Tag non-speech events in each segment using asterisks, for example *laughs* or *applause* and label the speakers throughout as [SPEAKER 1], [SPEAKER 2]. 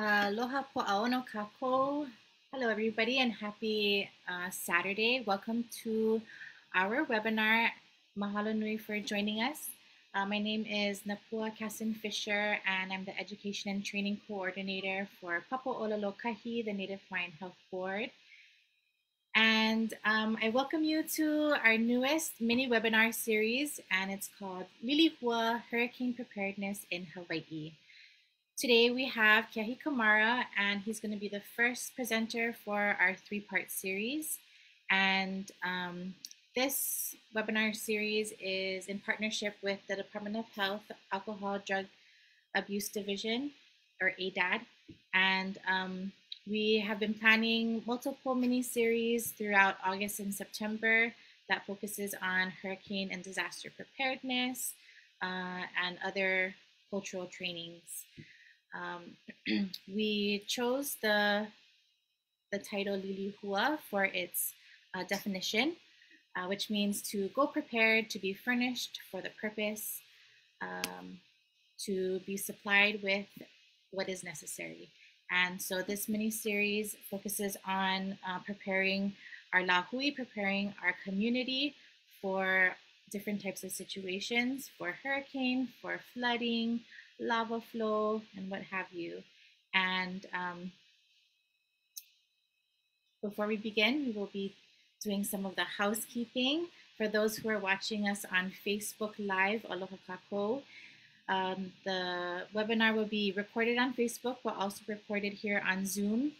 [SPEAKER 1] Aloha po'aono kako. Hello, everybody, and happy uh, Saturday. Welcome to our webinar. Mahalo nui for joining us. Uh, my name is Napua Cassin Fisher, and I'm the Education and Training Coordinator for Papa Ola Lokahi, the Native Hawaiian Health Board. And um, I welcome you to our newest mini webinar series, and it's called Lilihua Hurricane Preparedness in Hawaii. Today we have Keahi Camara, and he's going to be the first presenter for our three-part series. And um, this webinar series is in partnership with the Department of Health Alcohol Drug Abuse Division, or ADAD. And um, we have been planning multiple mini-series throughout August and September that focuses on hurricane and disaster preparedness uh, and other cultural trainings. Um, *clears throat* we chose the, the title Lilihua for its uh, definition, uh, which means to go prepared, to be furnished for the purpose, um, to be supplied with what is necessary. And so this mini series focuses on uh, preparing our lahui, preparing our community for different types of situations, for hurricane, for flooding, lava flow, and what have you. And um, before we begin, we will be doing some of the housekeeping. For those who are watching us on Facebook Live, Aloha Kako, um, the webinar will be recorded on Facebook, but also recorded here on Zoom.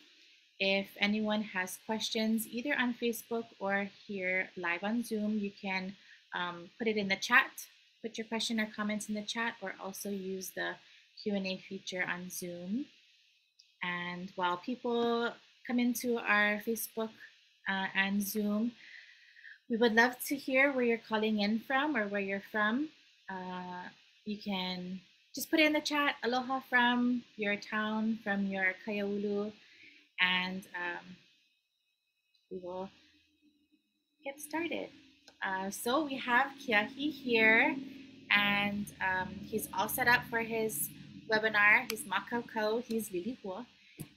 [SPEAKER 1] If anyone has questions, either on Facebook or here live on Zoom, you can um, put it in the chat put your question or comments in the chat or also use the Q&A feature on Zoom. And while people come into our Facebook uh, and Zoom, we would love to hear where you're calling in from or where you're from. Uh, you can just put it in the chat, aloha from your town, from your kaiaulu, and um, we will get started. Uh, so we have Keahi here, and um, he's all set up for his webinar. He's Makau he's Lilihua,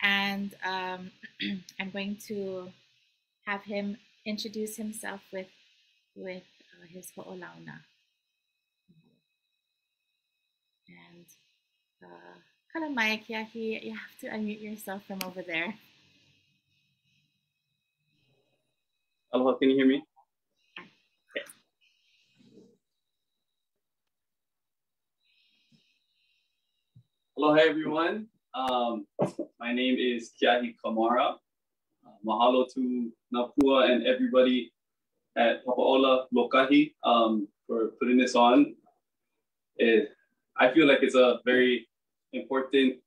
[SPEAKER 1] and um, *clears throat* I'm going to have him introduce himself with with uh, his ho'olauna. And uh, Keahi, you have to unmute yourself from over there.
[SPEAKER 2] Aloha, can you hear me? Hello, everyone. Um, my name is Keahi Camara. Uh, mahalo to Napua and everybody at Papa Ola Lokahi um, for putting this on. It, I feel like it's a very important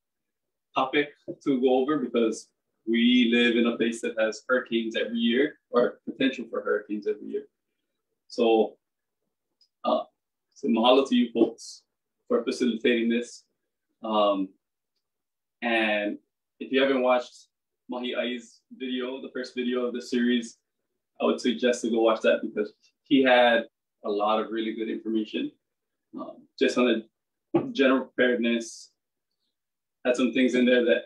[SPEAKER 2] topic to go over because we live in a place that has hurricanes every year or potential for hurricanes every year. So, uh, so mahalo to you folks for facilitating this. Um, and if you haven't watched Mahi'ai's video, the first video of the series, I would suggest to go watch that because he had a lot of really good information um, just on the general preparedness. Had some things in there that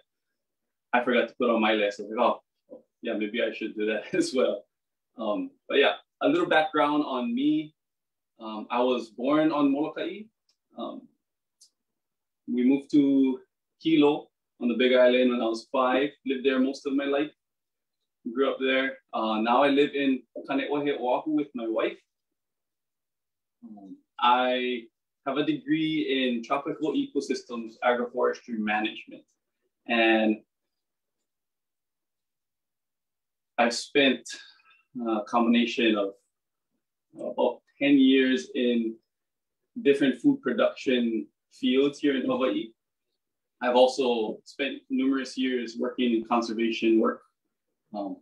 [SPEAKER 2] I forgot to put on my list. I was like, oh, yeah, maybe I should do that *laughs* as well. Um, but yeah, a little background on me. Um, I was born on Molokai. Um, we moved to Hilo on the Big Island when I was five. Lived there most of my life. Grew up there. Uh, now I live in Kaneohe, Oahu with my wife. Um, I have a degree in tropical ecosystems agroforestry management. And I've spent a combination of about 10 years in different food production fields here in Hawaii. I've also spent numerous years working in conservation work um,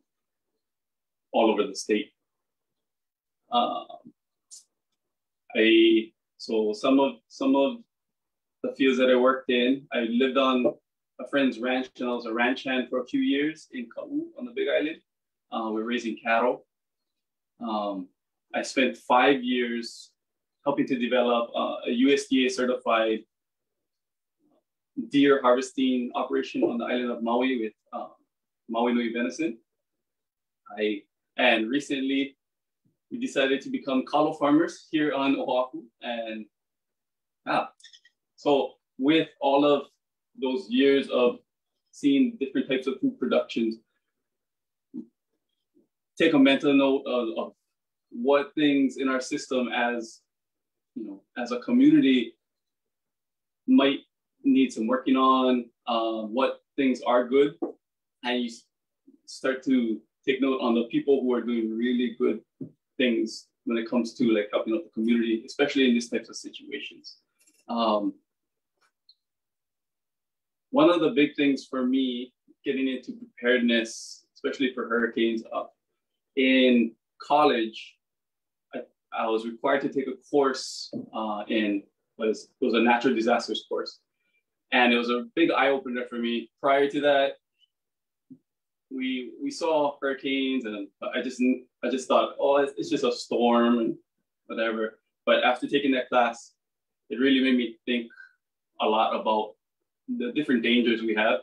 [SPEAKER 2] all over the state. Uh, I so some of some of the fields that I worked in, I lived on a friend's ranch and I was a ranch hand for a few years in Ka'u on the Big Island. Uh, we're raising cattle. Um, I spent five years helping to develop uh, a USDA certified deer harvesting operation on the island of Maui with um, Maui Nui venison. I and recently we decided to become kalo farmers here on Oahu. And ah, so with all of those years of seeing different types of food productions, take a mental note of, of what things in our system as you know as a community might need some working on, um, what things are good, and you start to take note on the people who are doing really good things when it comes to like helping out the community, especially in these types of situations. Um, one of the big things for me getting into preparedness, especially for hurricanes, uh, in college, I, was required to take a course uh, in it was a natural disasters course, and it was a big eye opener for me. Prior to that, we we saw hurricanes, and I just I just thought, oh, it's, it's just a storm and whatever. But after taking that class, it really made me think a lot about the different dangers we have,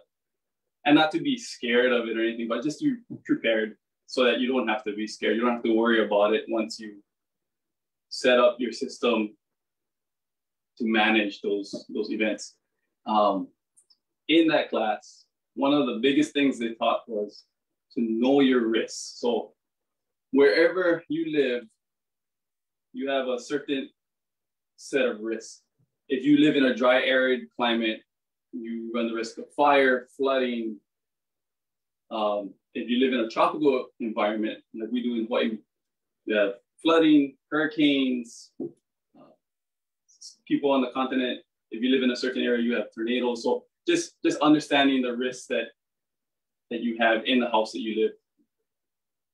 [SPEAKER 2] and not to be scared of it or anything, but just to be prepared so that you don't have to be scared. You don't have to worry about it once you set up your system to manage those those events. Um, in that class, one of the biggest things they taught was to know your risks. So wherever you live, you have a certain set of risks. If you live in a dry, arid climate, you run the risk of fire, flooding. Um, if you live in a tropical environment, like we do in Hawaii, you have flooding, hurricanes, uh, people on the continent. If you live in a certain area, you have tornadoes. So just just understanding the risks that that you have in the house that you live.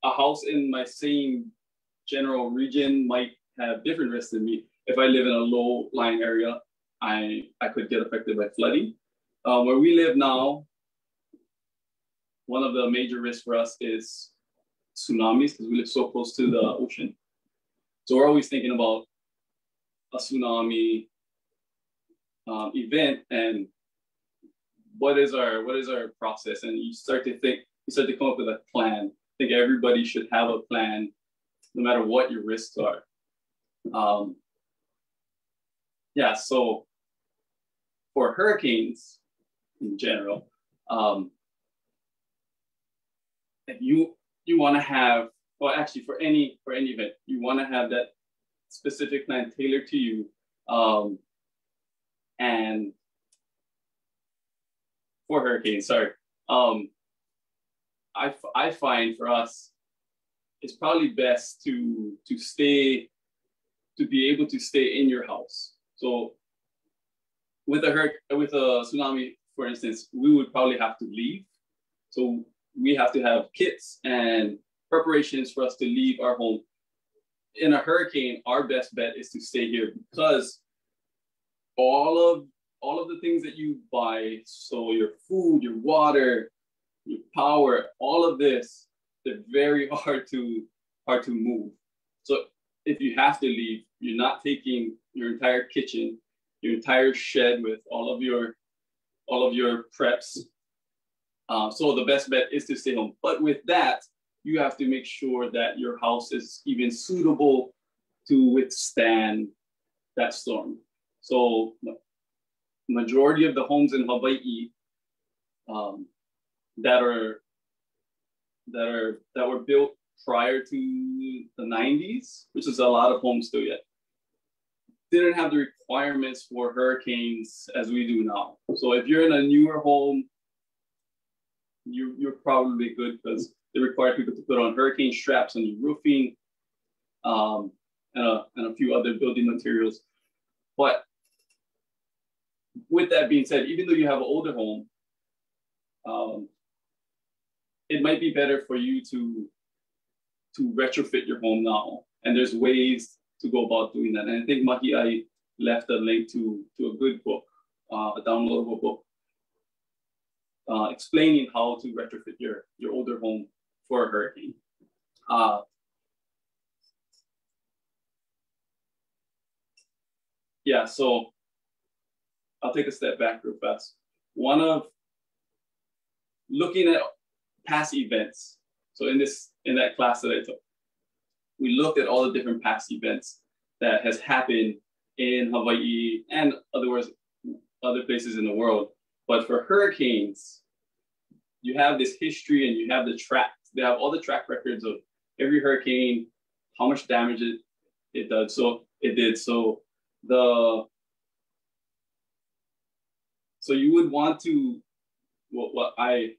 [SPEAKER 2] A house in my same general region might have different risks than me. If I live in a low lying area, I I could get affected by flooding. Uh, where we live now, one of the major risks for us is tsunamis because we live so close to the ocean. So we're always thinking about a tsunami um, event and what is our what is our process? And you start to think you start to come up with a plan. I think everybody should have a plan no matter what your risks are. Um, yeah so for hurricanes in general um, you you want to have well actually for any for any event you want to have that specific plan tailored to you um, and for hurricanes, sorry. Um, I, I find for us, it's probably best to to stay, to be able to stay in your house. So with a hurricane, with a tsunami, for instance, we would probably have to leave. So we have to have kits and preparations for us to leave our home. In a hurricane, our best bet is to stay here because all of all of the things that you buy, so your food, your water, your power, all of this, they're very *laughs* hard to hard to move. So if you have to leave, you're not taking your entire kitchen, your entire shed with all of your all of your preps. Uh, so the best bet is to stay home. But with that, you have to make sure that your house is even suitable to withstand that storm. So majority of the homes in Hawaii um, that are that are that were built prior to the 90s, which is a lot of homes still yet, didn't have the requirements for hurricanes as we do now. So if you're in a newer home, you, you're probably good because people to put on hurricane straps on your roofing um, and, a, and a few other building materials. But with that being said, even though you have an older home, um, it might be better for you to to retrofit your home now. And there's ways to go about doing that. And I think Mahi'ai left a link to, to a good book, uh, a downloadable book, uh, explaining how to retrofit your, your older home for a hurricane. Uh, yeah, so I'll take a step back real fast. one of looking at past events. So in this in that class that I took, we looked at all the different past events that has happened in Hawaii and other words, other places in the world. But for hurricanes, you have this history and you have the track. They have all the track records of every hurricane, how much damage it, it does. So it did. So the so you would want to what, what I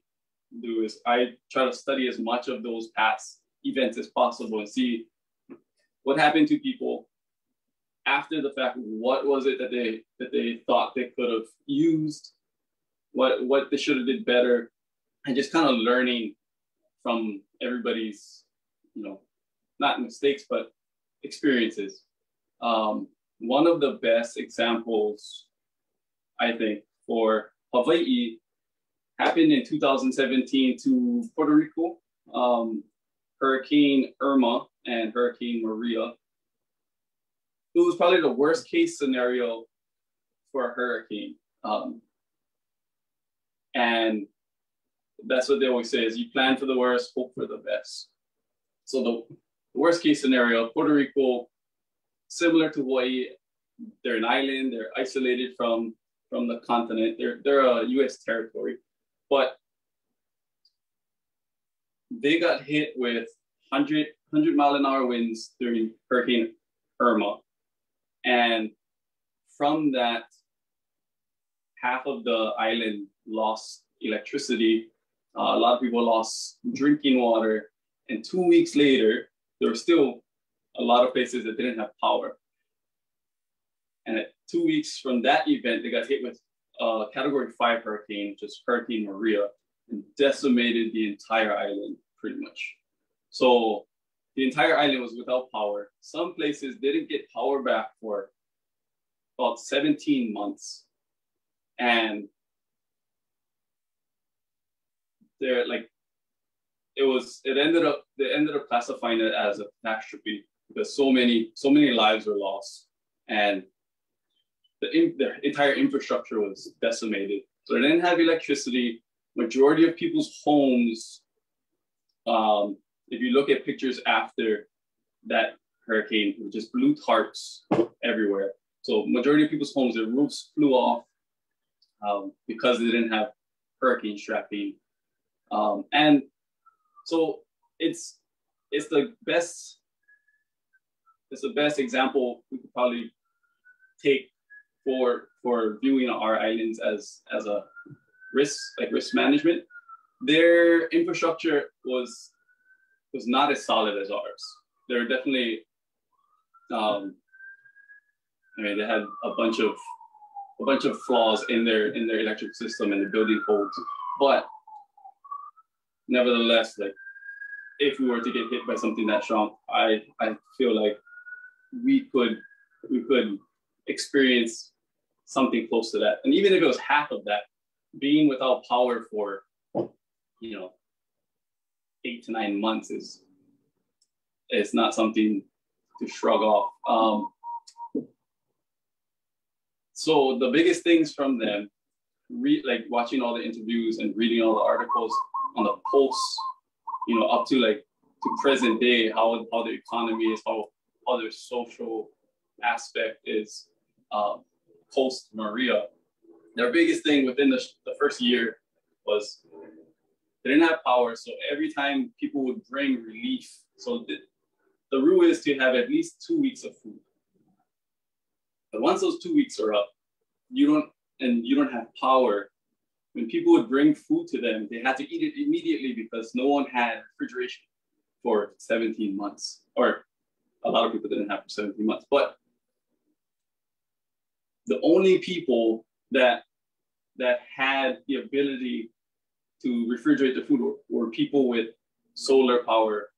[SPEAKER 2] do is I try to study as much of those past events as possible and see what happened to people after the fact. What was it that they that they thought they could have used? What what they should have did better, and just kind of learning from everybody's, you know, not mistakes but experiences. Um, one of the best examples, I think, for Hawaii happened in 2017 to Puerto Rico. Um, Hurricane Irma and Hurricane Maria. It was probably the worst case scenario for a hurricane. Um, and that's what they always say is you plan for the worst, hope for the best. So the worst case scenario, Puerto Rico, similar to Hawaii, they're an island, they're isolated from, from the continent, they're, they're a US territory, but they got hit with 100, 100 mile an hour winds during Hurricane Irma. And from that, half of the island lost electricity. Uh, a lot of people lost drinking water. And two weeks later, there were still a lot of places that didn't have power. And at two weeks from that event, they got hit with a category five hurricane, just Hurricane Maria, and decimated the entire island pretty much. So the entire island was without power. Some places didn't get power back for about 17 months. And they're like it was it ended up they ended up classifying it as a catastrophe because so many so many lives were lost and the, in, the entire infrastructure was decimated. So they didn't have electricity. Majority of people's homes um, if you look at pictures after that hurricane just blue tarps everywhere. So majority of people's homes their roofs flew off um, because they didn't have hurricane strapping um, and so it's it's the best it's the best example we could probably take for for viewing our islands as as a risk like risk management. Their infrastructure was was not as solid as ours. They're definitely um, I mean they had a bunch of a bunch of flaws in their in their electric system and the building codes, but nevertheless, like if we were to get hit by something that strong, I I feel like we could we could experience something close to that. And even if it was half of that, being without power for you know eight to nine months is is not something to shrug off. Um, so the biggest things from them, re- like watching all the interviews and reading all the articles, on the pulse, you know, up to like to present day, how how the economy is, how how their social aspect is um, post Maria. Their biggest thing within the, the first year was they didn't have power, so every time people would bring relief, so the, the rule is to have at least two weeks of food. But once those two weeks are up, you don't and you don't have power when people would bring food to them, they had to eat it immediately because no one had refrigeration for 17 months, or a lot of people didn't have for 17 months. But the only people that that had the ability to refrigerate the food were, people with solar power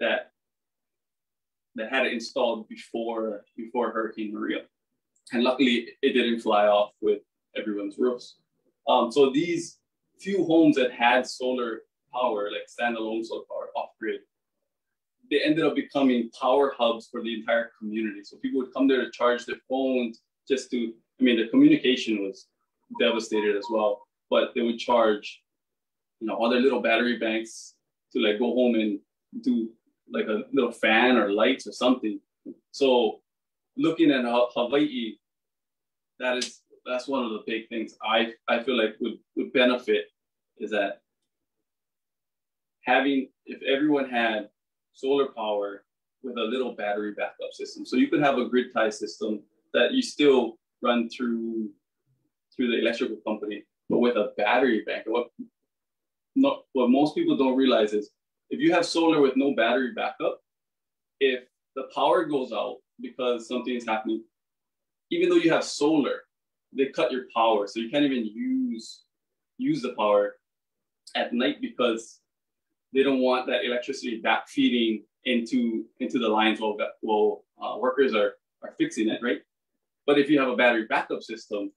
[SPEAKER 2] that that had it installed before before Hurricane Maria. And luckily it didn't fly off with everyone's roofs. Um, so these few homes that had solar power, like standalone solar power off grid, they ended up becoming power hubs for the entire community. So people would come there to charge their phones just to, I mean, the communication was devastated as well. but they would charge, you know, other little battery banks to like go home and do like a little fan or lights or something. So looking at Hawaii, that is that's one of the big things I I feel like would would benefit is that having if everyone had solar power with a little battery backup system. So you could have a grid tie system that you still run through through the electrical company, but with a battery bank. What not what most people don't realize is if you have solar with no battery backup, if the power goes out because something is happening, even though you have solar, they cut your power, so you can't even use use the power at night because they don't want that electricity back feeding into into the lines while while uh, workers are are fixing it, right? But if you have a battery backup system,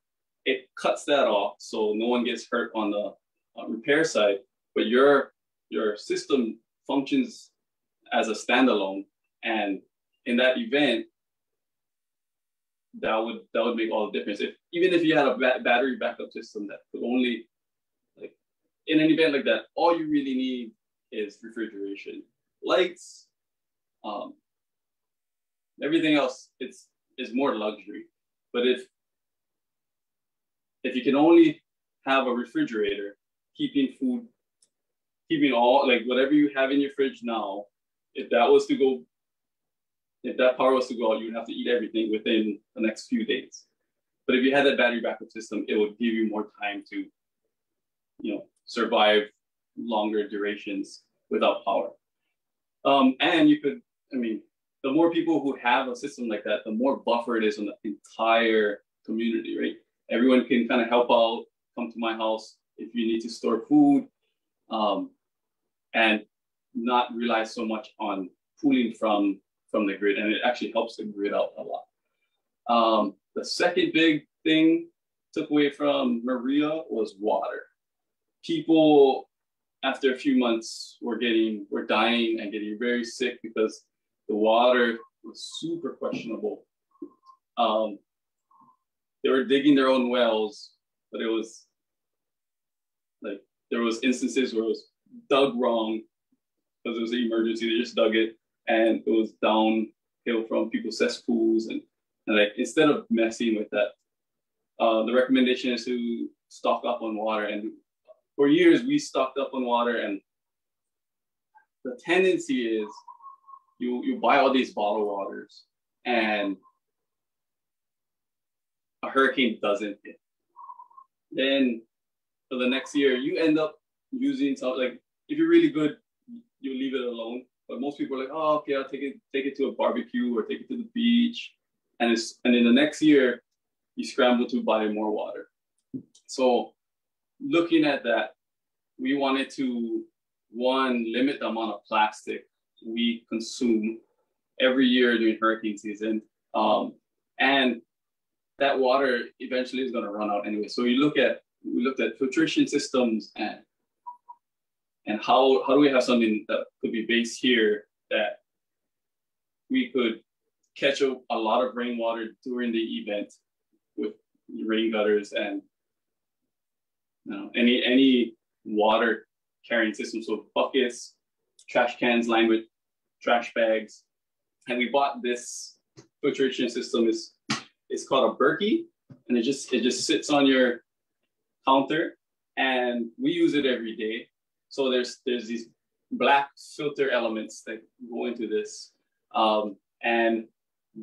[SPEAKER 2] it cuts that off, so no one gets hurt on the uh, repair side. But your your system functions as a standalone, and in that event, that would that would make all the difference. If even if you had a ba- battery backup system that could only like in an event like that, all you really need is refrigeration, lights, um, everything else. It's is more luxury. But if if you can only have a refrigerator keeping food, keeping all like whatever you have in your fridge now, if that was to go if that power was to go out, you'd have to eat everything within the next few days. But if you had that battery backup system, it would give you more time to, you know, survive longer durations without power. Um, and you could, I mean, the more people who have a system like that, the more buffer it is on the entire community, right? Everyone can kind of help out, come to my house if you need to store food, um, and not rely so much on pulling from from the grid, and it actually helps the grid out a lot. Um, the second big thing took away from Maria was water. People, after a few months, were getting were dying and getting very sick because the water was super questionable. Um, they were digging their own wells, but it was like there was instances where it was dug wrong because it was an emergency. They just dug it and it was downhill from people's cesspools and, like instead of messing with that, uh, the recommendation is to stock up on water. And for years we stocked up on water, and the tendency is you you buy all these bottled waters, and a hurricane doesn't hit. Then for the next year, you end up using something like if you're really good, you leave it alone. But most people are like, oh, okay, I'll take it, take it to a barbecue or take it to the beach. And it's and in the next year, you scramble to buy more water. So looking at that, we wanted to one limit the amount of plastic we consume every year during hurricane season. Um, and that water eventually is going to run out anyway. So you look at we looked at filtration systems and and how, how do we have something that could be based here that we could catch a, a lot of rainwater during the event with rain gutters and you know, any any water carrying system, so buckets, trash cans lined with trash bags. And we bought this filtration system. is It's called a Berkey, and it just it just sits on your counter, and we use it every day. So there's there's these black filter elements that go into this, um, and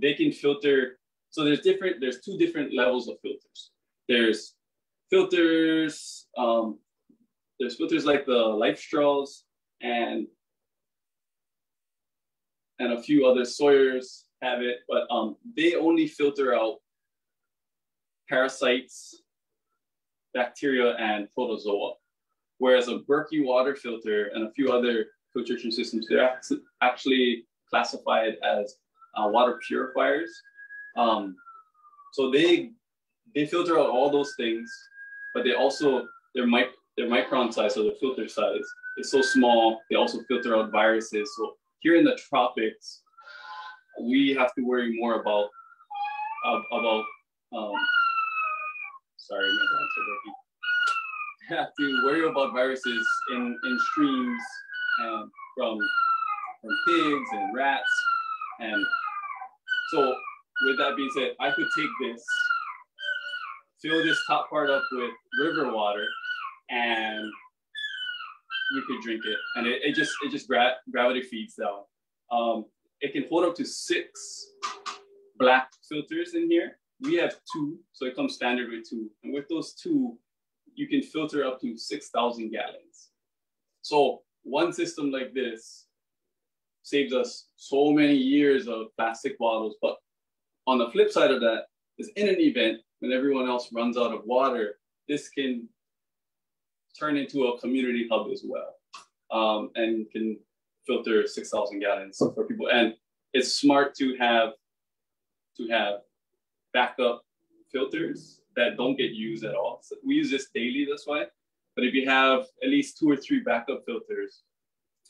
[SPEAKER 2] they can filter. So there's different. There's two different levels of filters. There's filters. Um, there's filters like the LifeStraws and and a few other Sawyers have it, but um, they only filter out parasites, bacteria, and protozoa. Whereas a Berkey water filter and a few other filtration systems, they're actually classified as uh, water purifiers. Um, so they they filter out all those things, but they also their mic their micron size, so the filter size, is so small. They also filter out viruses. So here in the tropics, we have to worry more about uh, about um, sorry, my dogs are working *laughs* have to worry about viruses in, in streams and from from pigs and rats. And so with that being said, I could take this, fill this top part up with river water, and we could drink it. And it, it just it just gra- gravity feeds down. Um, it can hold up to six black filters in here. We have two, so it comes standard with two. And with those two, you can filter up to 6,000 gallons. So one system like this saves us so many years of plastic bottles. But on the flip side of that is in an event when everyone else runs out of water, this can turn into a community hub as well um, and can filter 6,000 gallons for people. And it's smart to have to have backup filters that don't get used at all. So we use this daily, that's why. But if you have at least two or three backup filters,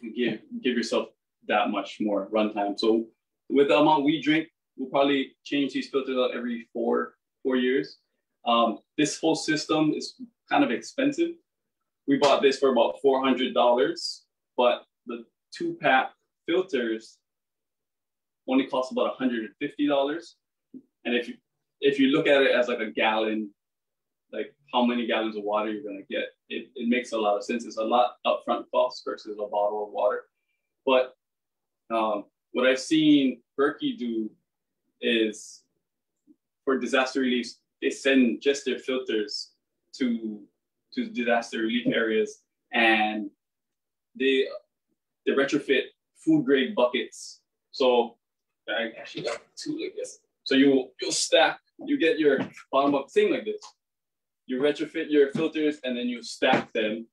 [SPEAKER 2] give give yourself that much more runtime. So with the amount we drink, we'll probably change these filters out every four four years. Um, this whole system is kind of expensive. We bought this for about four hundred dollars, but the two pack filters only cost about $150. And if you if you look at it as like a gallon, like how many gallons of water you're gonna get, it, it makes a lot of sense. It's a lot upfront cost versus a bottle of water. But um, what I've seen Berkey do is for disaster relief, they send just their filters to to disaster relief areas and they they retrofit food grade buckets. So I actually got two like this. So you you'll stack, you get your bottom up thing like this. You retrofit your filters and then you stack them.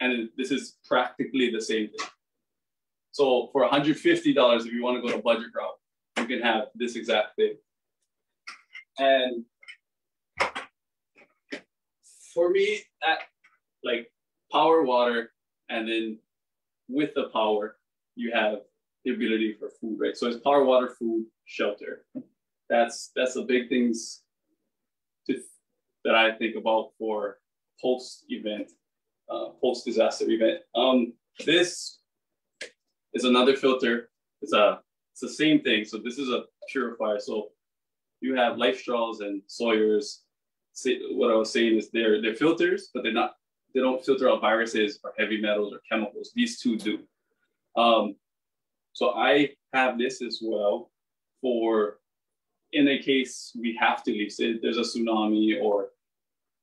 [SPEAKER 2] And this is practically the same thing. So for $150, if you want to go to budget route, you can have this exact thing. And for me, that like power water, and then with the power, you have the ability for food, right? So it's power, water, food, shelter. That's that's the big things to, that I think about for post event, uh, post disaster event. Um, this is another filter. It's a it's the same thing. So this is a purifier. So you have LifeStraws and Sawyers. What I was saying is they're they're filters, but they're not. They don't filter out viruses or heavy metals or chemicals. These two do. Um, so I have this as well for in a case we have to leave, say there's a tsunami or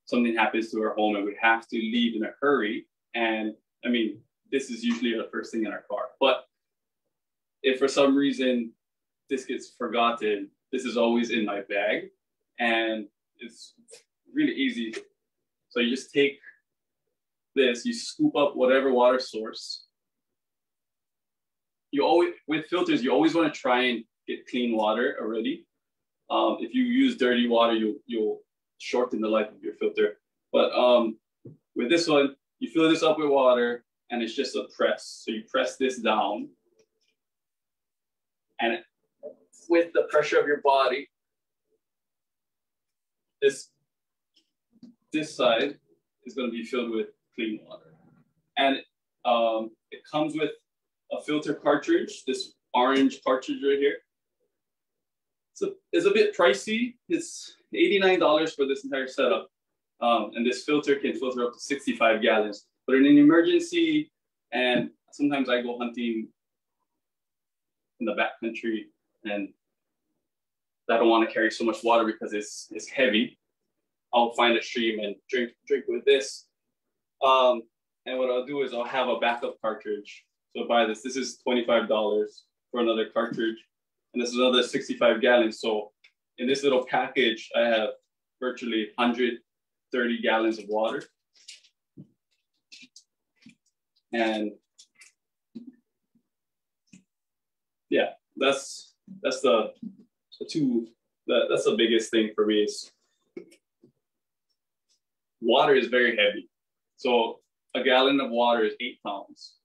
[SPEAKER 2] something happens to our home and we have to leave in a hurry. And I mean, this is usually the first thing in our car. But if for some reason this gets forgotten, this is always in my bag and it's really easy. So you just take this, you scoop up whatever water source you always with filters you always want to try and get clean water already um, if you use dirty water you, you'll shorten the life of your filter but um, with this one you fill this up with water and it's just a press so you press this down and with the pressure of your body this this side is going to be filled with clean water and um, it comes with a filter cartridge, this orange cartridge right here. It's a, it's a bit pricey. It's $89 for this entire setup. Um, and this filter can filter up to 65 gallons. But in an emergency, and sometimes I go hunting in the backcountry and I don't want to carry so much water because it's, it's heavy. I'll find a stream and drink, drink with this. Um, and what I'll do is I'll have a backup cartridge so buy this. This is $25 for another cartridge. And this is another 65 gallons. So in this little package, I have virtually 130 gallons of water. And yeah, that's that's the, the two that, that's the biggest thing for me is water is very heavy. So a gallon of water is eight pounds.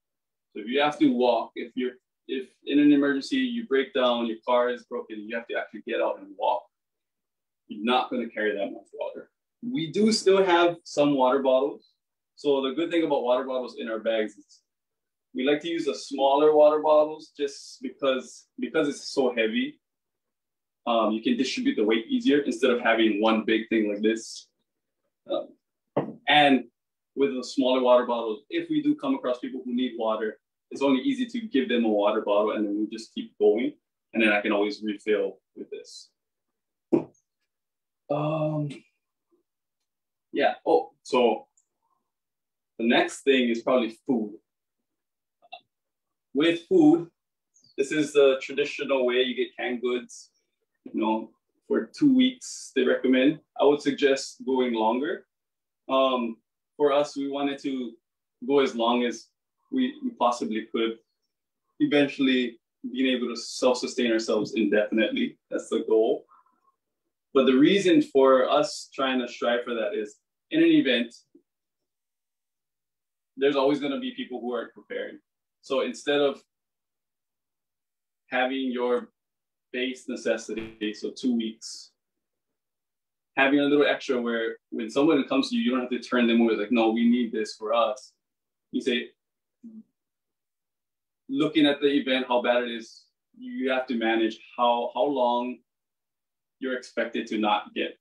[SPEAKER 2] So if you have to walk, if you're if in an emergency you break down, your car is broken, you have to actually get out and walk, you're not going to carry that much water. We do still have some water bottles, So the good thing about water bottles in our bags is we like to use the smaller water bottles just because because it's so heavy. Um, you can distribute the weight easier instead of having one big thing like this. Um, and with the smaller water bottles, if we do come across people who need water, it's only easy to give them a water bottle and then we just keep going. And then I can always refill with this. Um, yeah, oh, so the next thing is probably food. With food, this is the traditional way you get canned goods, you know, for two weeks, they recommend. I would suggest going longer. Um, for us, we wanted to go as long as we, we possibly could. Eventually, being able to self-sustain ourselves indefinitely. That's the goal. But the reason for us trying to strive for that is in an event, there's always going to be people who aren't prepared. So instead of having your base necessity, so two weeks, having a little extra where when someone comes to you, you don't have to turn them away like, no, we need this for us. You say, looking at the event, how bad it is, you have to manage how how long you're expected to not get,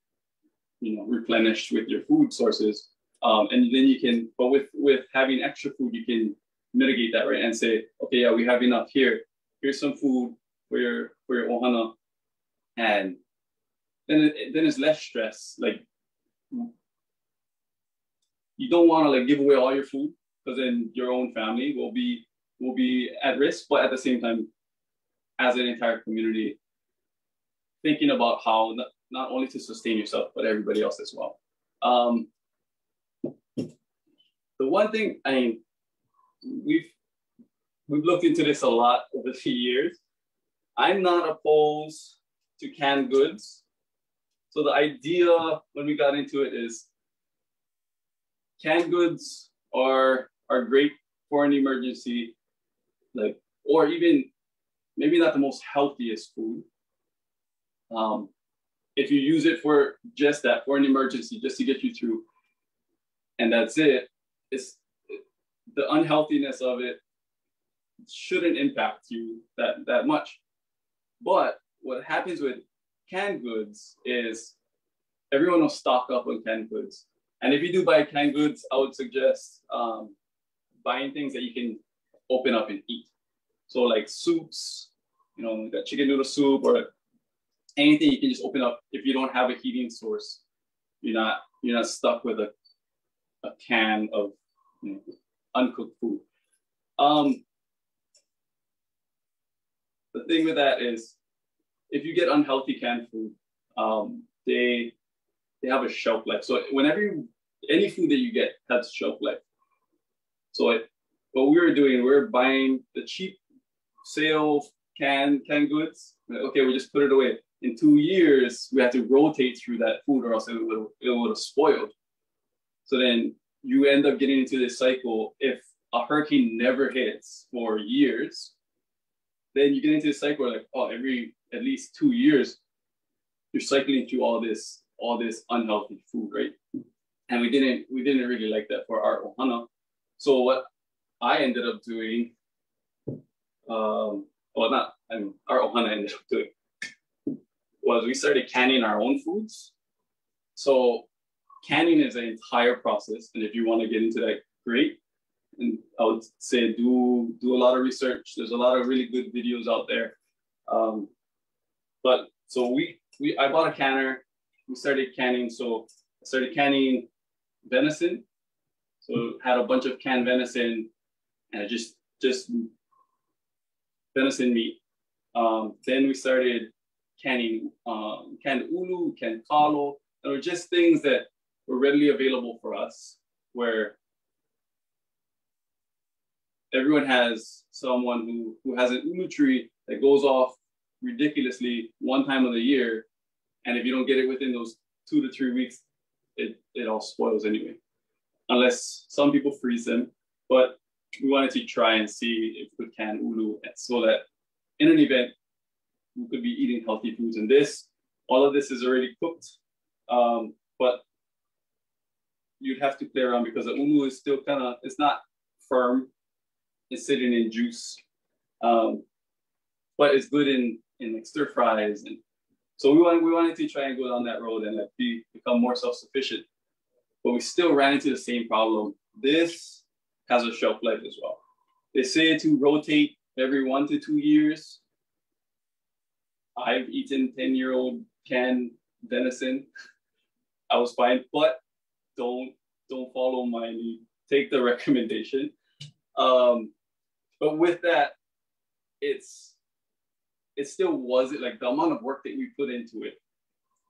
[SPEAKER 2] you know, replenished with your food sources. Um, and then you can, but with with having extra food, you can mitigate that, right? And say, okay, yeah, we have enough here. Here's some food for your for your ohana, and then it, then it's less stress. Like you don't want to like give away all your food because then your own family will be will be at risk, but at the same time, as an entire community, thinking about how not, not only to sustain yourself but everybody else as well. Um, the one thing I mean, we've we've looked into this a lot over the years. I'm not opposed to canned goods. So the idea when we got into it is canned goods are are great for an emergency, like or even maybe not the most healthiest food. Um, if you use it for just that, for an emergency, just to get you through, and that's it, it's the unhealthiness of it shouldn't impact you that that much. But what happens with canned goods is everyone will stock up on canned goods. And if you do buy canned goods, I would suggest um, buying things that you can open up and eat. So like soups, you know, a chicken noodle soup or anything you can just open up if you don't have a heating source. You're not you're not stuck with a, a can of uncooked food. Um, the thing with that is if you get unhealthy canned food, um, they they have a shelf life. So whenever you, any food that you get has shelf life. So it, what we were doing, we are buying the cheap sale canned canned goods. Okay, we just put it away. In two years, we had to rotate through that food, or else it would it would have spoiled. So then you end up getting into this cycle. If a hurricane never hits for years, then you get into this cycle like, oh, every at least two years, you're cycling through all this all this unhealthy food, right? And we didn't we didn't really like that for our ohana. So what I ended up doing, um, well, not I mean, our ohana ended up doing was we started canning our own foods. So canning is an entire process, and if you want to get into that, great. And I would say do do a lot of research. There's a lot of really good videos out there. Um, but so we we I bought a canner. We started canning. So I started canning venison. So had a bunch of canned venison, and I just just venison meat. Um, then we started canning um, canned ulu, canned kalo. They were just things that were readily available for us, where everyone has someone who, who has an ulu tree that goes off ridiculously one time of the year. And if you don't get it within those two to three weeks, it, it all spoils anyway, unless some people freeze them. But we wanted to try and see if we can ulu so that in an event, we could be eating healthy foods. And this, all of this is already cooked. Um, but you'd have to play around because the umu is still kind of it's not firm. It's sitting in juice, um, but it's good in in like stir fries and so we wanted we wanted to try and go down that road and like be become more self sufficient, but we still ran into the same problem. This has a shelf life as well. They say to rotate every one to two years. I've eaten 10 year old canned venison. *laughs* I was fine, but don't don't follow my lead. Take the *laughs* recommendation. Um, but with that, it's it still wasn't like the amount of work that we put into it,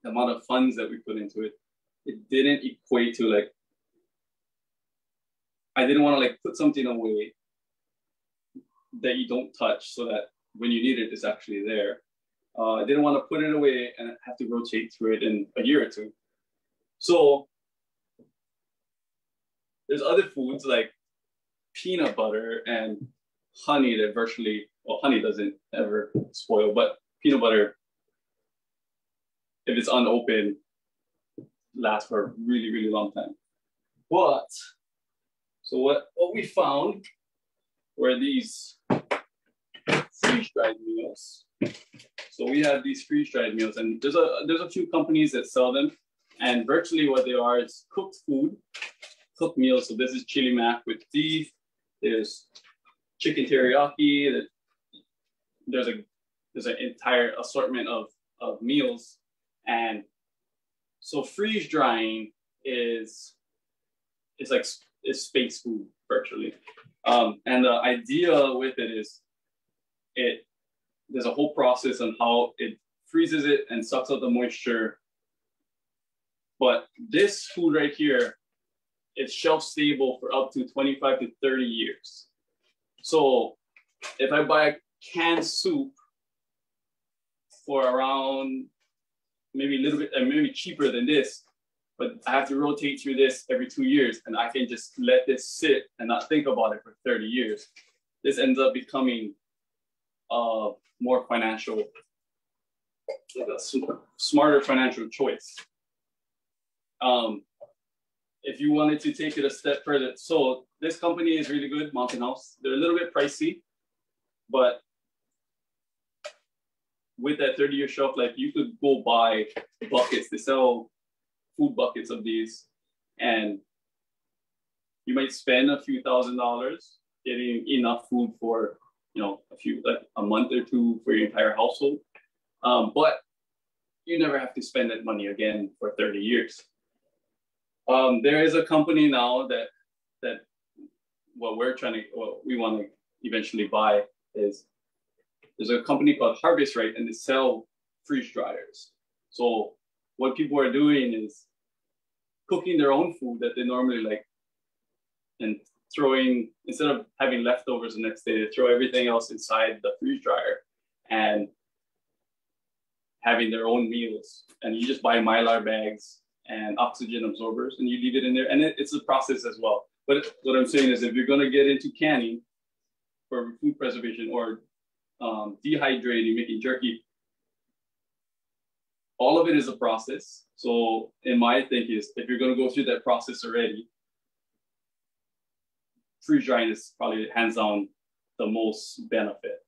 [SPEAKER 2] the amount of funds that we put into it, it didn't equate to like I didn't want to like put something away that you don't touch so that when you need it, it's actually there. Uh, I didn't want to put it away and have to rotate through it in a year or two. So there's other foods like peanut butter and honey that virtually, well, honey doesn't ever spoil, but peanut butter, if it's unopened, lasts for a really, really long time. But, so what, what we found were these freeze-dried meals. So we have these freeze-dried meals, and there's a there's a few companies that sell them, and virtually what they are is cooked food, cooked meals. So this is chili mac with beef. There's chicken teriyaki. There's a there's an entire assortment of of meals, and so freeze drying is is like is space food virtually. Um, and the idea with it is it there's a whole process on how it freezes it and sucks out the moisture. But this food right here, it's shelf stable for up to 25 to 30 years. So if I buy a canned soup for around maybe a little bit, uh, maybe cheaper than this, but I have to rotate through this every two years and I can just let this sit and not think about it for 30 years. This ends up becoming a more financial, like a smarter financial choice. Um, if you wanted to take it a step further, so this company is really good, Mountain House. They're a little bit pricey, but with that 30 year shelf life, you could go buy buckets. They sell food buckets of these, and you might spend a few thousand dollars getting enough food for you know a few like a month or two for your entire household. Um, but you never have to spend that money again for 30 years. Um, there is a company now that that what we're trying to what we want to eventually buy is there's a company called Harvest Right and they sell freeze dryers. So what people are doing is cooking their own food that they normally like and throwing instead of having leftovers the next day, they throw everything else inside the freeze dryer and having their own meals. And you just buy mylar bags and oxygen absorbers and you leave it in there. And it, it's a process as well. But what I'm saying is if you're gonna get into canning for food preservation or um, dehydrating, making jerky, all of it is a process. So in my thinking is if you're gonna go through that process already, freeze drying is probably hands down the most benefit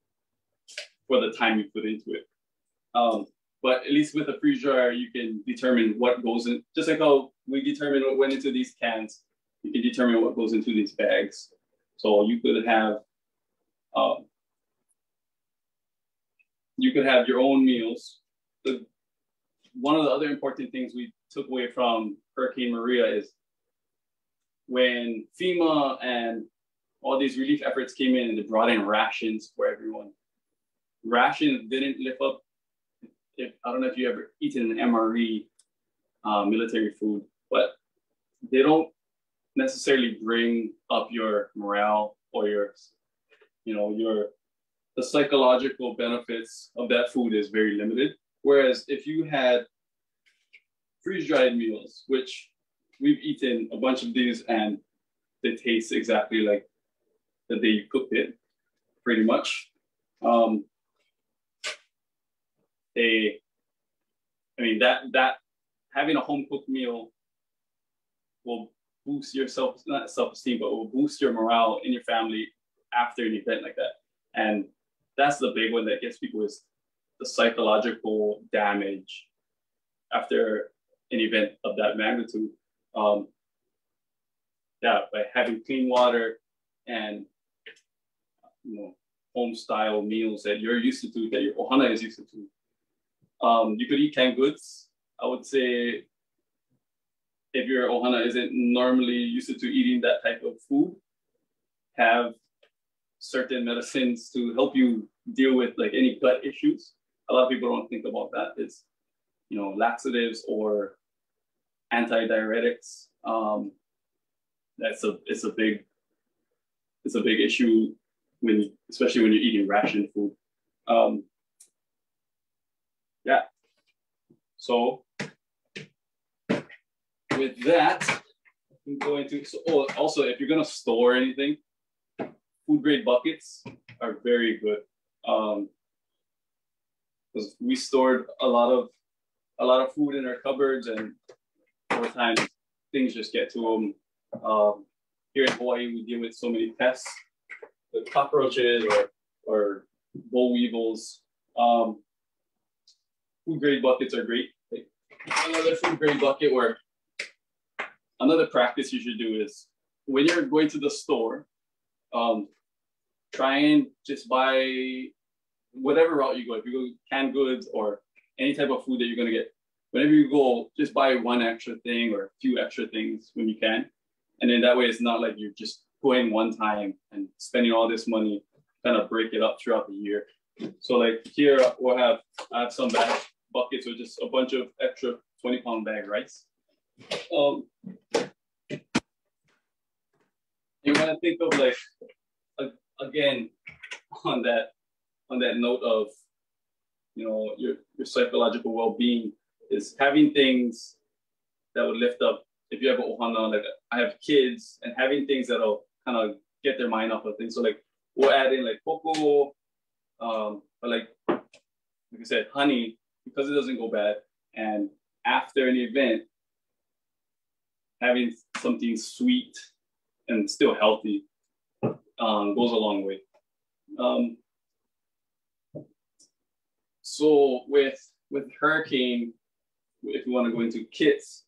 [SPEAKER 2] for the time you put into it. Um, but at least with a freeze dryer, you can determine what goes in, just like how we determine what went into these cans, you can determine what goes into these bags. So you could have, um, you could have your own meals. The, one of the other important things we took away from Hurricane Maria is when FEMA and all these relief efforts came in and they brought in rations for everyone. Rations didn't live up. If, I don't know if you ever eaten an MRE uh, military food, but they don't necessarily bring up your morale or your, you know, your the psychological benefits of that food is very limited. Whereas if you had freeze dried meals, which we've eaten a bunch of these and they taste exactly like the day you cooked it, pretty much. Um, they, I mean that that having a home cooked meal will boost your self not self-esteem, but will boost your morale in your family after an event like that. And that's the big one that gets people is the psychological damage after an event of that magnitude. Um, yeah, by having clean water and you know home style meals that you're used to, that your ohana is used to. Um, you could eat canned goods. I would say if your ohana isn't normally used to eating that type of food, have certain medicines to help you deal with like any gut issues. A lot of people don't think about that. It's you know laxatives or antidiuretics. Um, that's a it's a big it's a big issue when especially when you're eating ration food. Um, yeah. So with that, I'm going to so oh, also if you're gonna store anything, food grade buckets are very good. Um, because we stored a lot of a lot of food in our cupboards and over time things just get to them. Um, here in Hawaii, we deal with so many pests, the cockroaches or or boll weevils. Um, food grade buckets are great. Another food grade bucket where another practice you should do is when you're going to the store, um, try and just buy whatever route you go. If you go canned goods or any type of food that you're gonna get, whenever you go, just buy one extra thing or a few extra things when you can. And then that way it's not like you're just going one time and spending all this money, kind of break it up throughout the year. So like here we'll have I have some bag buckets or just a bunch of extra 20 pound bag rice. Um, you want to think of like again on that on that note of you know your your psychological well-being is having things that would lift up if you have a ohana like I have kids and having things that'll kind of get their mind off of things. So like we'll add in like cocoa, um, but like like I said, honey because it doesn't go bad. And after an event, having something sweet and still healthy um, goes a long way. Um, so with with hurricane, if you want to go into kits,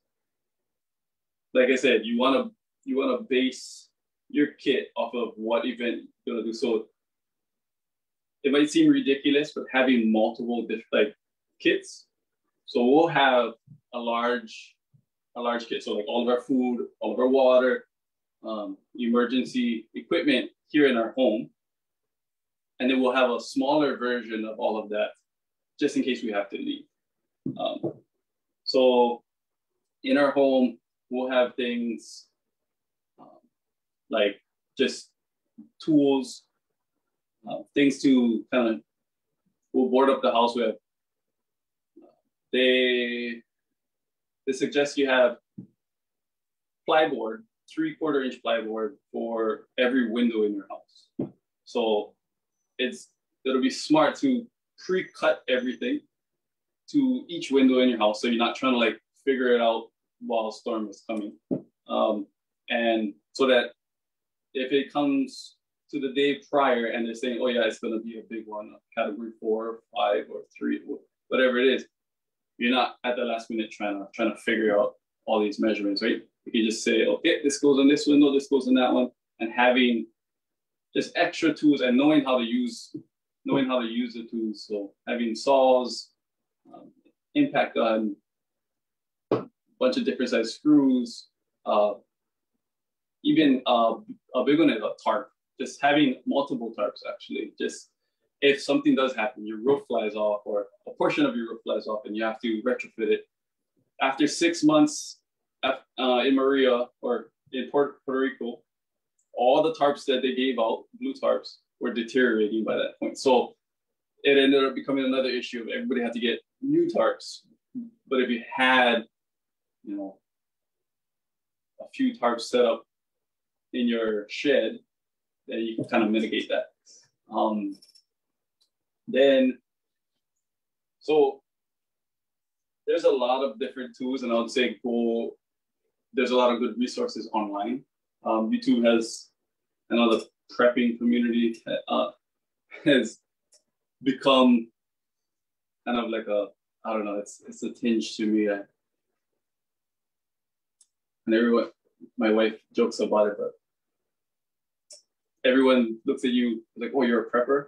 [SPEAKER 2] like I said, you want to you want to base your kit off of what event you're gonna do. So it might seem ridiculous, but having multiple different like kits. So we'll have a large a large kit. So like all of our food, all of our water, um, emergency equipment here in our home. And then we'll have a smaller version of all of that just in case we have to leave. Um, so in our home, we'll have things um, like just tools, uh, things to kind of, we'll board up the house with. They, they suggest you have plyboard three quarter inch plyboard for every window in your house. So it's it'll be smart to pre-cut everything to each window in your house, so you're not trying to like figure it out while a storm is coming, um, and so that if it comes to the day prior and they're saying, oh yeah, it's gonna be a big one, category four, five, or three, whatever it is, you're not at the last minute trying to trying to figure out all these measurements, right? You can just say, okay, this goes on this window, this goes on that one, and having just extra tools and knowing how to use knowing how to use the tools. So having saws, um, impact gun, a bunch of different size screws, uh, even uh, a big one is a tarp. Just having multiple tarps actually. Just if something does happen, your roof flies off or a portion of your roof flies off and you have to retrofit it. After six months, uh, in Maria or in Puerto, Puerto Rico, all the tarps that they gave out, blue tarps, were deteriorating by that point. So it ended up becoming another issue of everybody had to get new tarps. But if you had, you know, a few tarps set up in your shed, then you can kind of mitigate that. Um, then, so there's a lot of different tools, and I would say go there's a lot of good resources online. Um, YouTube has another prepping community uh, *laughs* has become kind of like a I don't know. It's it's a tinge to me. and everyone, my wife jokes about it, but everyone looks at you like, "Oh, you're a prepper."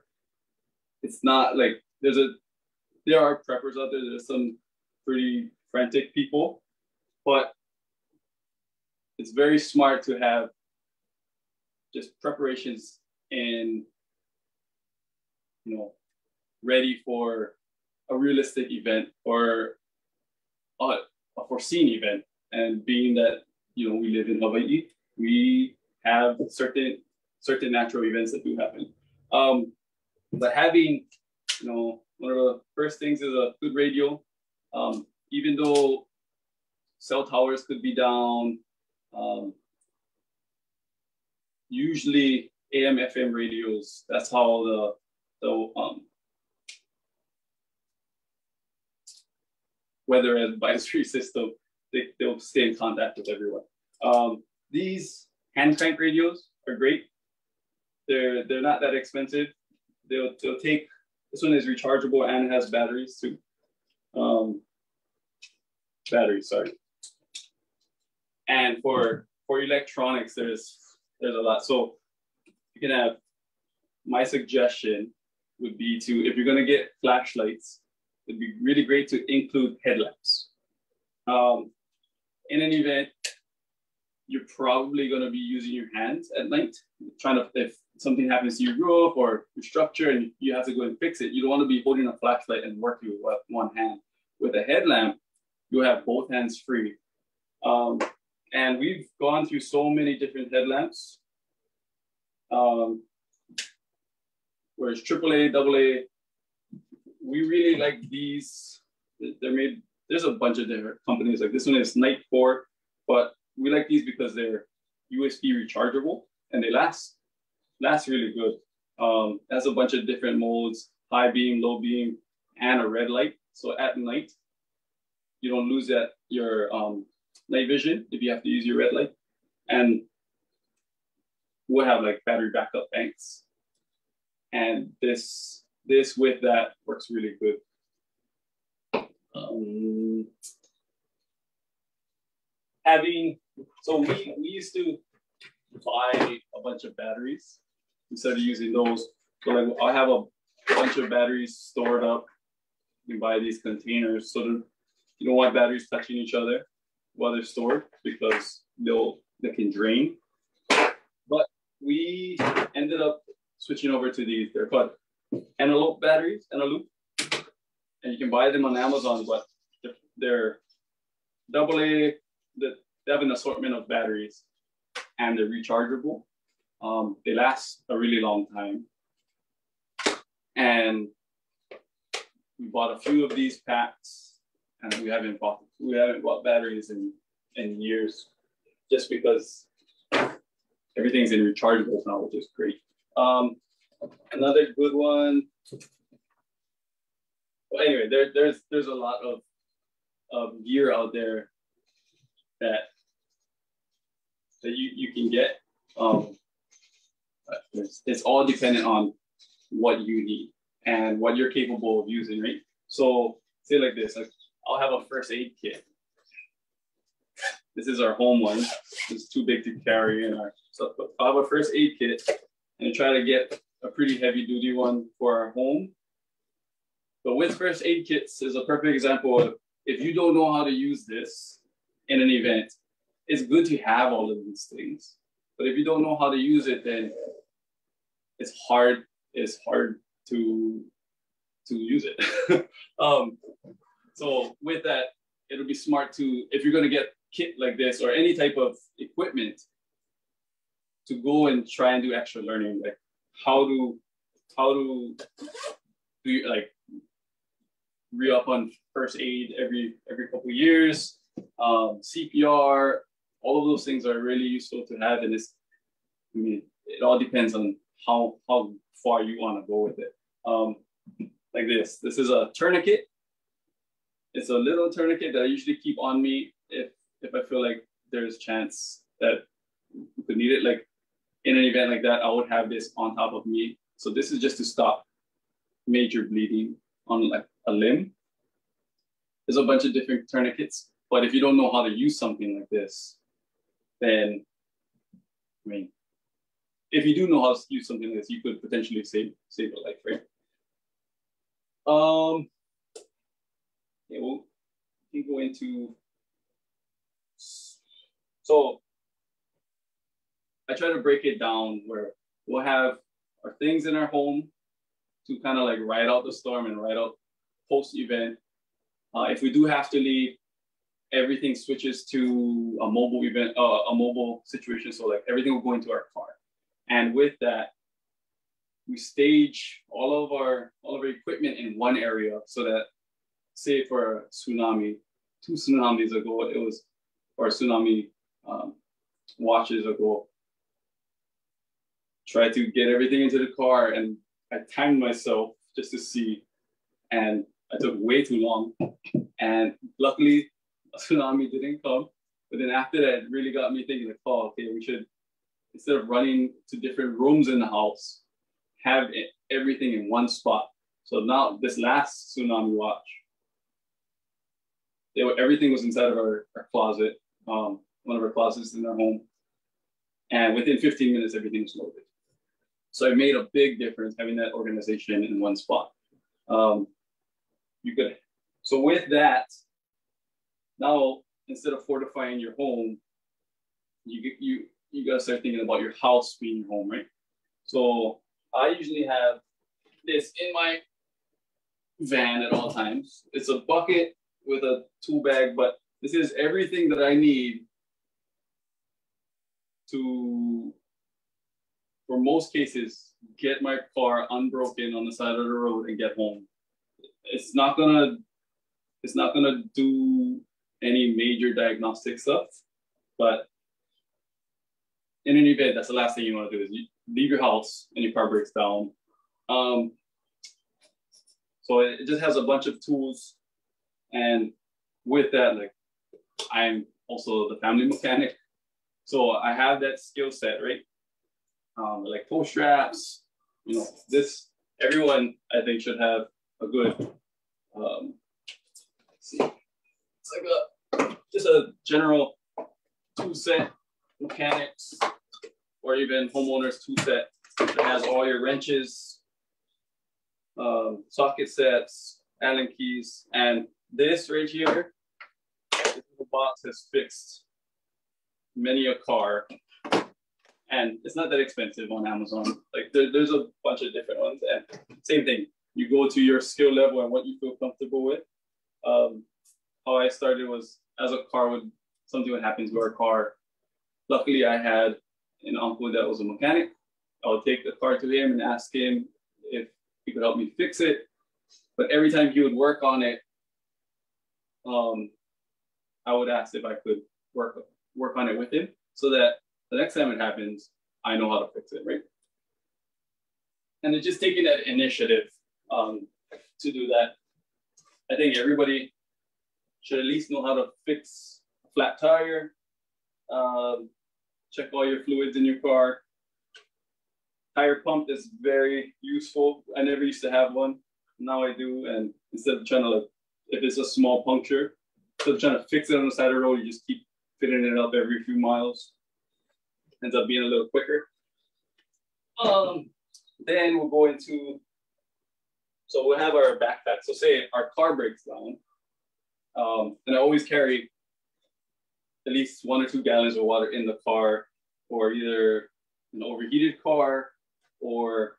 [SPEAKER 2] It's not like there's a there are preppers out there. There's some pretty frantic people, but it's very smart to have just preparations and you know ready for a realistic event or a, a foreseen event and being that you know we live in hawaii we have certain certain natural events that do happen um, but having you know one of the first things is a good radio um, even though cell towers could be down um, usually AM FM radios. That's how the the um, weather advisory *laughs* system they, they'll stay in contact with everyone. Um, these hand crank radios are great. They're they're not that expensive. They'll they'll take this one is rechargeable and it has batteries too. Um, batteries, sorry. And for for electronics, there's there's a lot. So you can have my suggestion would be to if you're gonna get flashlights, it'd be really great to include headlamps. Um, in an event, you're probably gonna be using your hands at night, trying to if something happens to your roof or your structure and you have to go and fix it, you don't want to be holding a flashlight and working with one hand. With a headlamp, you have both hands free. Um, and we've gone through so many different headlamps. Um, whereas AAA, AA, we really like these. They're made, there's a bunch of different companies. Like this one is Nitecore, but we like these because they're USB rechargeable and they last, last really good. Um, has a bunch of different modes, high beam, low beam, and a red light. So at night, you don't lose that your um, night vision if you have to use your red light. And we'll have like battery backup banks. And this this with that works really good. Um, having so we we used to buy a bunch of batteries instead of using those. So like I have a bunch of batteries stored up. You buy these containers so that you don't want batteries touching each other while they're stored because they'll they can drain. But we ended up switching over to these. They're called Eneloop batteries, Eneloop, and you can buy them on Amazon. But they're double A. They have an assortment of batteries, and they're rechargeable. Um, they last a really long time, and we bought a few of these packs, and we haven't bought we haven't bought batteries in in years, just because everything's in rechargeables now, which is great. Um, another good one. Well, anyway, there, there's there's a lot of of gear out there that that you, you can get. Um, it's, it's all dependent on what you need and what you're capable of using, right? So say like this, like I'll have a first aid kit. This is our home one. It's too big to carry in our stuff. But I'll have a first aid kit and try to get a pretty heavy duty one for our home. But with first aid kits is a perfect example of if you don't know how to use this in an event, it's good to have all of these things. But if you don't know how to use it, then it's hard, it's hard to to use it. *laughs* um, so with that, it'll be smart to, if you're gonna get kit like this or any type of equipment, to go and try and do extra learning, like how to, how to do you, like re up on first aid every every couple years, um, CPR, all of those things are really useful to have. And it's, I mean, it all depends on how how far you want to go with it. Um, like this, this is a tourniquet. It's a little tourniquet that I usually keep on me if if I feel like there's chance that we could need it. Like in an event like that, I would have this on top of me. So this is just to stop major bleeding on like a limb. There's a bunch of different tourniquets, but if you don't know how to use something like this, then I mean, if you do know how to use something like this, you could potentially save save a life, right? Um, yeah, we'll we go into so I try to break it down where we'll have our things in our home to kind of like ride out the storm and ride out post event. Uh, if we do have to leave, everything switches to a mobile event, uh, a mobile situation. So like everything will go into our car. And with that, we stage all of our all of our equipment in one area so that say for a tsunami, two tsunamis ago, it was or tsunami um, watches ago, try to get everything into the car and I timed myself just to see and I took way too long. And luckily a tsunami didn't come. But then after that, it really got me thinking, like, oh, okay, we should, instead of running to different rooms in the house, have it, everything in one spot. So now this last tsunami watch, were, everything was inside of our, our closet, um, one of our closets in our home. And within 15 minutes, everything was loaded. So it made a big difference having that organization in one spot. Um, you could, so with that, now instead of fortifying your home, you you you gotta start thinking about your house being your home, right? So I usually have this in my van at all times. It's a bucket with a tool bag, but this is everything that I need to for most cases, get my car unbroken on the side of the road and get home. It's not gonna, it's not gonna do any major diagnostic stuff, but in any event, that's the last thing you want to do is you leave your house and your car breaks down. Um, so it just has a bunch of tools, and with that, like I'm also the family mechanic, so I have that skill set, right? um, like pull straps. You know, this everyone I think should have a good. Um, see, it's like a just a general two set mechanics or even homeowners tool set that has all your wrenches, um, socket sets, Allen keys, and this right here, this little box has fixed many a car and it's not that expensive on Amazon. Like there, there's a bunch of different ones, and same thing. You go to your skill level and what you feel comfortable with. Um, how I started was as a car would something would happen to our car. Luckily, I had an uncle that was a mechanic. I would take the car to him and ask him if he could help me fix it. But every time he would work on it, um, I would ask if I could work work on it with him so that the next time it happens, I know how to fix it, right? And it's just taking that initiative um, to do that. I think everybody should at least know how to fix a flat tire, um, check all your fluids in your car. Tire pump is very useful. I never used to have one. Now I do. And instead of trying to, like, if it's a small puncture, instead of trying to fix it on the side of the road, you just keep fitting it up every few miles ends up being a little quicker. Um, then we'll go into, so we'll have our backpack. So say our car breaks down, um, and I always carry at least one or two gallons of water in the car for either an overheated car or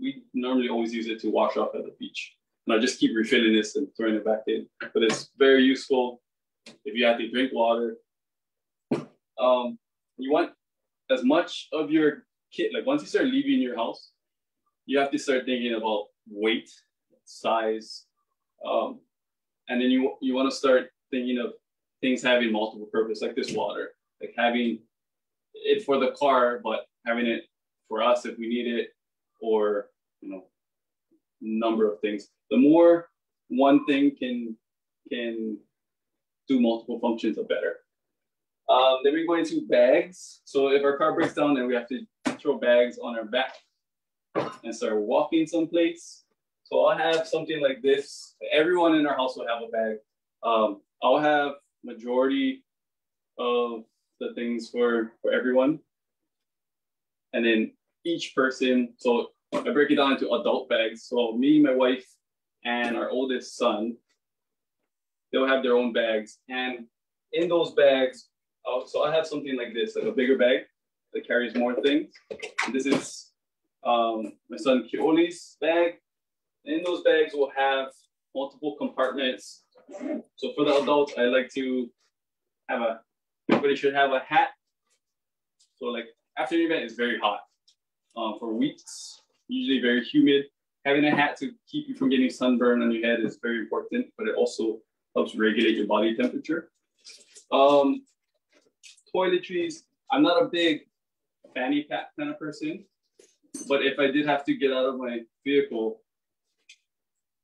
[SPEAKER 2] we normally always use it to wash off at the beach. And I just keep refilling this and throwing it back in. But it's very useful if you have to drink water. Um, you want as much of your kit, like once you start leaving your house, you have to start thinking about weight, size, um, and then you you want to start thinking of things having multiple purpose, like this water, like having it for the car, but having it for us if we need it, or you know, number of things. The more one thing can can do multiple functions, the better. Um, then we go into bags. So if our car breaks down, then we have to throw bags on our back and start walking someplace. So I'll have something like this. Everyone in our house will have a bag. Um, I'll have majority of the things for, for everyone. And then each person, so I break it down into adult bags. So me, my wife, and our oldest son, they'll have their own bags. And in those bags, oh, so I have something like this, like a bigger bag that carries more things. And this is um, my son Kioli's bag. In those bags, we'll have multiple compartments. So for the adults, I like to have a, everybody should have a hat. So like after the event, it's very hot um, for weeks, usually very humid. Having a hat to keep you from getting sunburn on your head is very important, but it also helps regulate your body temperature. Um, toiletries, I'm not a big fanny pack kind of person, but if I did have to get out of my vehicle,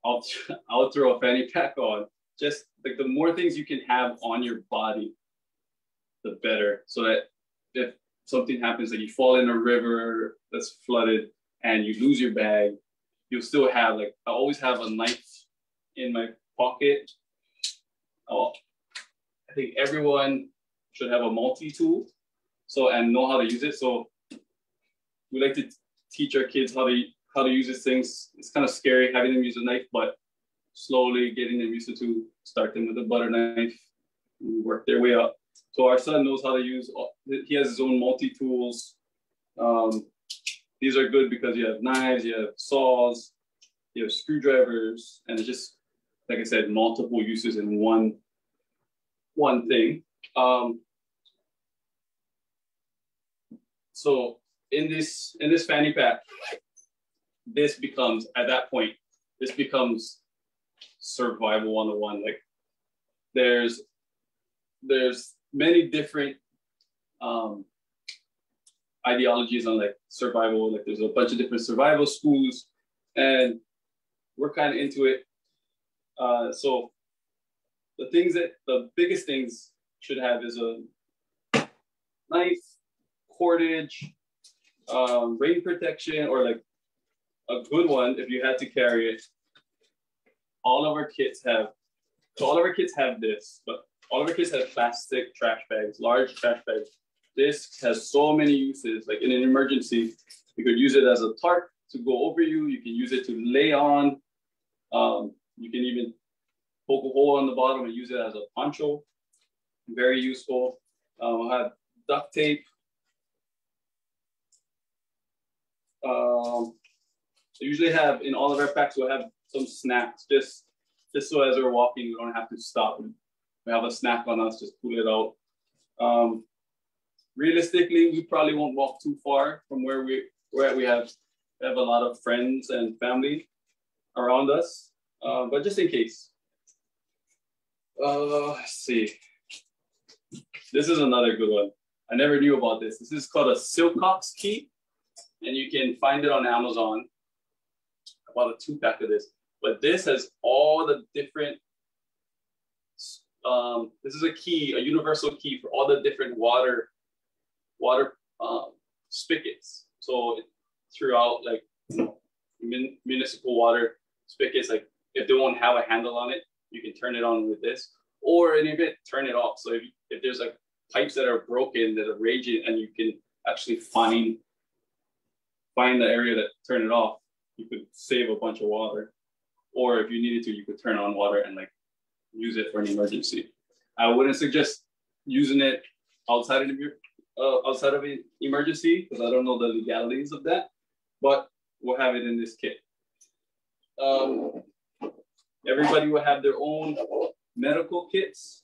[SPEAKER 2] I'll, *laughs* I'll throw a fanny pack on. Just like the more things you can have on your body, the better. So that if something happens, like you fall in a river that's flooded and you lose your bag, you'll still have like I always have a knife in my pocket. Oh, I think everyone should have a multi-tool, so and know how to use it. So we like to teach our kids how to how to use these things. It's kind of scary having them use a knife, but slowly getting them used to start them with a butter knife, work their way up. So our son knows how to use. He has his own multi tools. Um, these are good because you have knives, you have saws, you have screwdrivers, and it's just like I said, multiple uses in one one thing. Um, so in this in this fanny pack, this becomes at that point, this becomes survival 101. Like there's there's many different um, ideologies on like survival. Like there's a bunch of different survival schools, and we're kind of into it. Uh, so the things that the biggest things should have is a knife, cordage, um, rain protection, or like a good one if you had to carry it. All of our kits have, so all of our kits have this, but all of our kits have plastic trash bags, large trash bags. This has so many uses. Like in an emergency, you could use it as a tarp to go over you. You can use it to lay on. Um, you can even poke a hole on the bottom and use it as a poncho. Very useful. Um, I have duct tape. Um, I usually have in all of our packs, we'll have some snacks just just so as we're walking, we don't have to stop we have a snack on us, just pull it out. Um, realistically, we probably won't walk too far from where we where we have we have a lot of friends and family around us, uh, but just in case. Uh, let's see. This is another good one. I never knew about this. This is called a Silcox key, and you can find it on Amazon. I bought a two pack of this, but this has all the different um, this is a key, a universal key for all the different water water um, spigots. So throughout like mun- municipal water spigots, like if they won't have a handle on it, you can turn it on with this, or in it, turn it off. So if, if there's like pipes that are broken that are raging, and you can actually find find the area that turn it off, you could save a bunch of water. Or if you needed to, you could turn on water and like use it for an emergency. I wouldn't suggest using it outside of the, uh, outside of an emergency because I don't know the legalities of that, but we'll have it in this kit. Um, everybody will have their own medical kits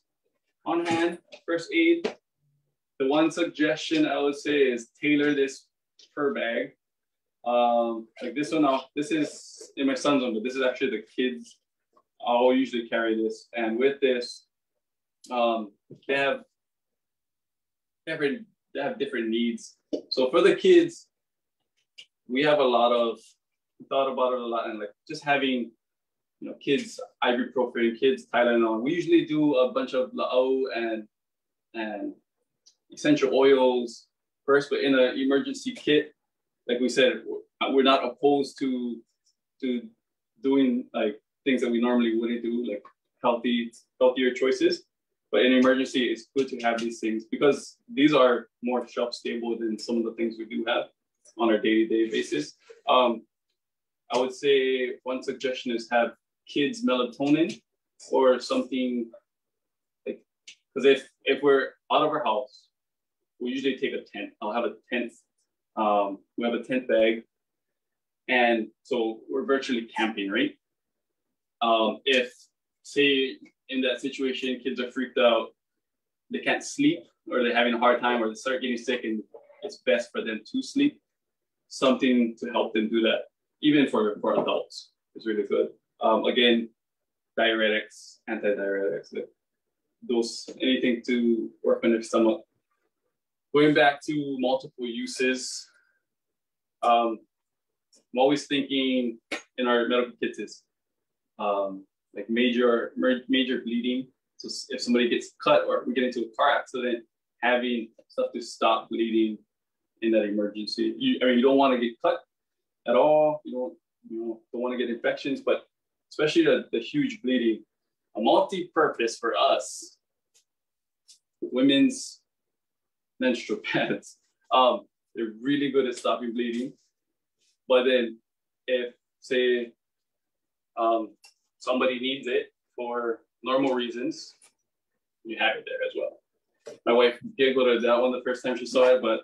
[SPEAKER 2] on hand, first aid. The one suggestion I would say is tailor this per bag. Um, like this one, I'll, this is in my son's one, but this is actually the kids I'll usually carry this. And with this, um, they have different they have different needs. So for the kids, we have a lot of thought about it a lot and like just having you know kids ibuprofen, kids Tylenol. We usually do a bunch of lao and and essential oils first, but in an emergency kit, like we said, we're not opposed to to doing like things that we normally wouldn't do, like healthy, healthier choices. But in emergency, it's good to have these things because these are more shelf stable than some of the things we do have on our day-to-day basis. Um, I would say one suggestion is have kids melatonin or something like because if if we're out of our house, we usually take a tent. I'll have a tent. Um, we have a tent bag, and so we're virtually camping, right? Um, if say in that situation, kids are freaked out, they can't sleep, or they're having a hard time, or they start getting sick, and it's best for them to sleep. Something to help them do that, even for, for adults, is really good. Um, again, diuretics, antidiuretics, those anything to work on their stomach. Going back to multiple uses, um, I'm always thinking in our medical kits is um, like major major bleeding. So if somebody gets cut or we get into a car accident, having stuff to stop bleeding in that emergency. You, I mean, you don't want to get cut at all. You don't you know don't want to get infections, but especially the, the huge bleeding. A multi-purpose for us, women's menstrual *laughs* pads. Um, they're really good at stopping bleeding. But then if say um, somebody needs it for normal reasons, you have it there as well. My wife giggled at that one the first time she saw it, but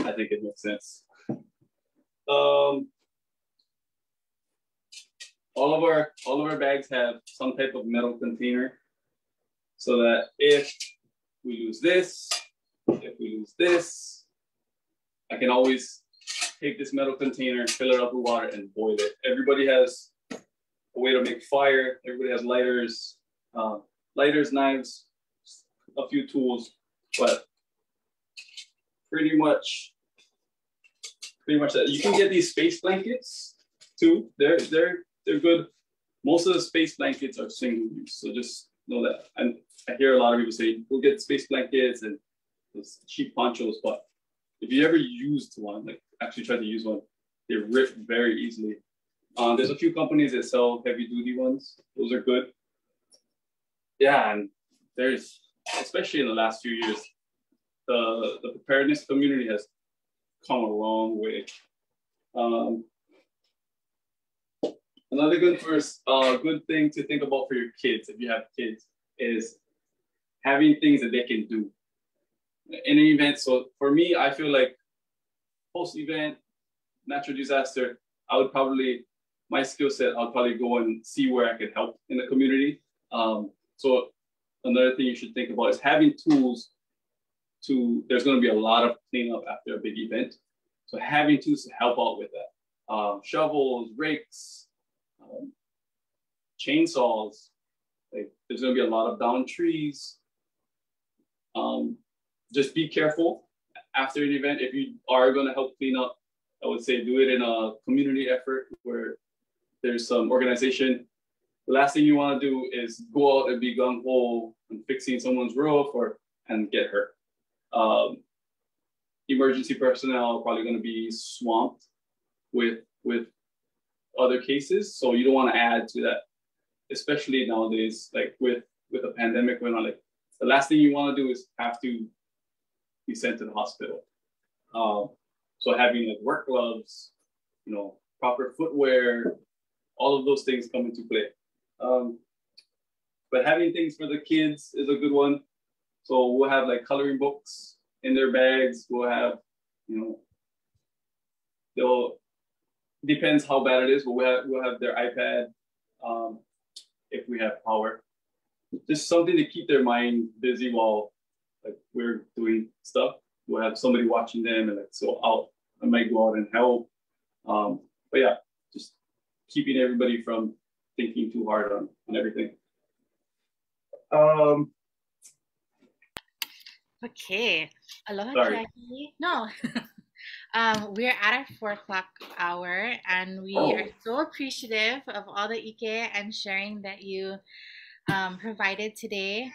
[SPEAKER 2] I think it makes sense. Um, all of our all of our bags have some type of metal container, so that if we lose this, if we lose this, I can always take this metal container, fill it up with water, and boil it. Everybody has a way to make fire. Everybody has lighters, uh, lighters, knives, a few tools, but pretty much, pretty much that. You can get these space blankets too. They're they're they're good. Most of the space blankets are single use, so just know that. And I hear a lot of people say, "We'll get space blankets and those cheap ponchos," but if you ever used one, like actually tried to use one, they rip very easily. Uh, there's a few companies that sell heavy duty ones. Those are good. Yeah, and there's especially in the last few years, the the preparedness community has come a long way. Um, another good first, uh, good thing to think about for your kids, if you have kids, is having things that they can do in an event. So for me, I feel like post event, natural disaster, I would probably my skill set, I'll probably go and see where I can help in the community. Um, so another thing you should think about is having tools to, there's gonna be a lot of cleanup after a big event. So having tools to help out with that. Um, shovels, rakes, um, chainsaws, like there's gonna be a lot of down trees. Um, just be careful after an event. If you are gonna help clean up, I would say do it in a community effort where there's some organization. The last thing you want to do is go out and be gung ho and fixing someone's roof or and get hurt. Um, emergency personnel are probably going to be swamped with with other cases, so you don't want to add to that, especially nowadays, like with with a pandemic going on. Like the last thing you want to do is have to be sent to the hospital. Um, so having like work gloves, you know, proper footwear, all of those things come into play. Um, but having things for the kids is a good one. So we'll have like coloring books in their bags. We'll have, you know, they'll depends how bad it is, but we'll have we'll have their iPad um, if we have power. Just something to keep their mind busy while like we're doing stuff. We'll have somebody watching them, and like, so I'll I might go out and help. Um, but yeah, just keeping everybody from thinking too hard on, on everything. Um,
[SPEAKER 1] okay. Aloha, Sorry. Jackie. No. *laughs* um, we're at our four o'clock hour, and we oh. are so appreciative of all the ike and sharing that you um, provided today.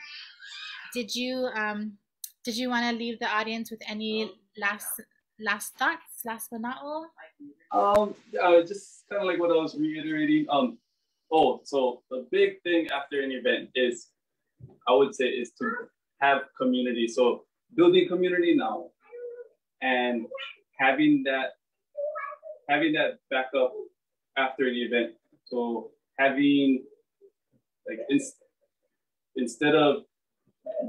[SPEAKER 1] Did you um, did you want to leave the audience with any last last thoughts, last but not all?
[SPEAKER 2] Um, uh, just kind of like what I was reiterating. Um, oh, so the big thing after an event is, I would say, is to have community. So building community now, and having that, having that backup after an event. So having like instead of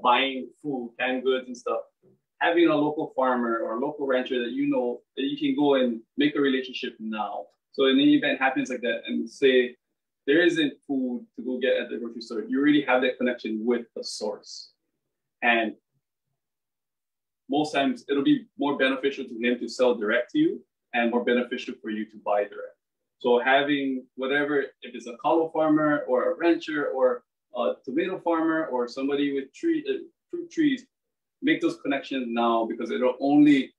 [SPEAKER 2] buying food, canned goods and stuff, having a local farmer or local rancher that you know that you can go and make a relationship now. So in any event happens like that and say there isn't food to go get at the grocery store, you already have that connection with the source. And most times it'll be more beneficial to him to sell direct to you and more beneficial for you to buy direct. So having whatever, if it's a kalo farmer or a rancher or a tomato farmer or somebody with tree, uh, fruit trees, make those connections now because it'll only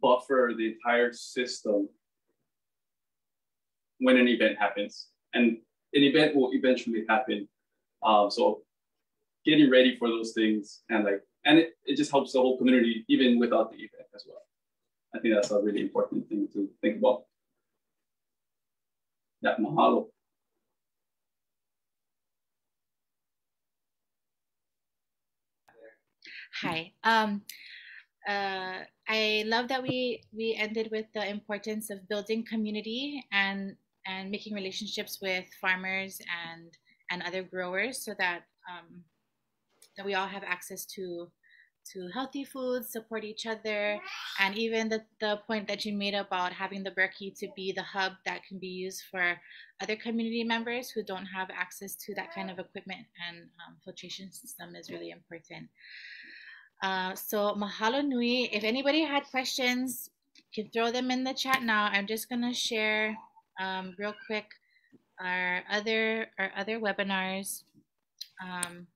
[SPEAKER 2] buffer the entire system when an event happens. And an event will eventually happen. Um, so getting ready for those things and like, and it, it just helps the whole community even without the event as well. I think that's a really important thing to think about. Yeah, mahalo.
[SPEAKER 1] Hi. Um, uh, I love that we we ended with the importance of building community and and making relationships with farmers and and other growers so that um, that we all have access to to healthy foods, support each other, and even the, the point that you made about having the Berkey to be the hub that can be used for other community members who don't have access to that kind of equipment and um, filtration system is really important. Uh, so mahalo nui. If anybody had questions, you can throw them in the chat now. I'm just gonna share um, real quick our other our other webinars. Um,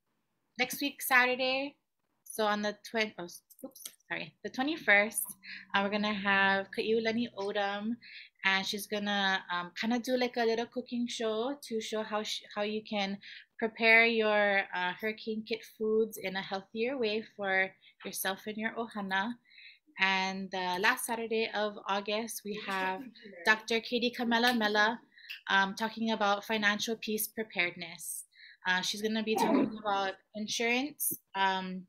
[SPEAKER 1] next week Saturday. So on the 20, oh, oops, sorry, the 21st, uh, we're gonna have Kaiulani Odom, and she's gonna um, kind of do like a little cooking show to show how how you can prepare your uh, hurricane kit foods in a healthier way for yourself and your ohana. And the last Saturday of August, we have Dr. Katie Kamela Mela um, talking about financial peace preparedness. Uh, she's going to be talking *clears throat* about insurance, um,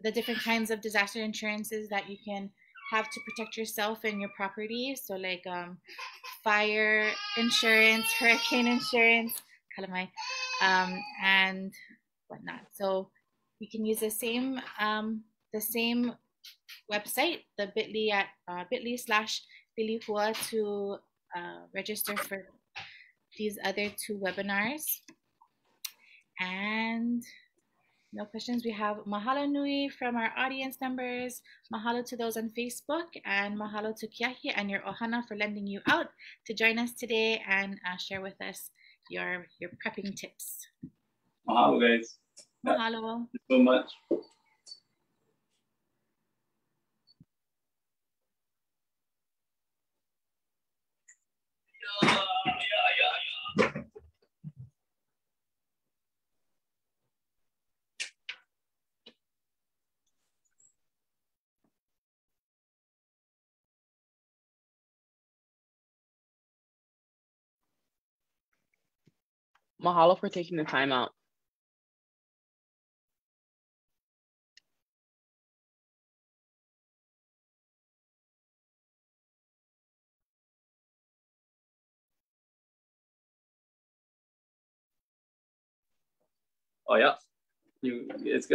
[SPEAKER 1] the different kinds of disaster insurances that you can have to protect yourself and your property. So, like um, fire insurance, hurricane insurance, um, and whatnot. So you can use the same um, the same website, the bit.ly at uh, bit.ly slash Lilihua to uh, register for these other two webinars. And no questions. We have mahalo nui from our audience members. Mahalo to those on Facebook and mahalo to Keahi and your ohana for lending you out to join us today and uh, share with us your your prepping tips.
[SPEAKER 2] Mahalo, guys.
[SPEAKER 1] Mahalo.
[SPEAKER 2] Thank you so much.
[SPEAKER 3] Mahalo for taking the time out.
[SPEAKER 2] Oh yeah, you it's good.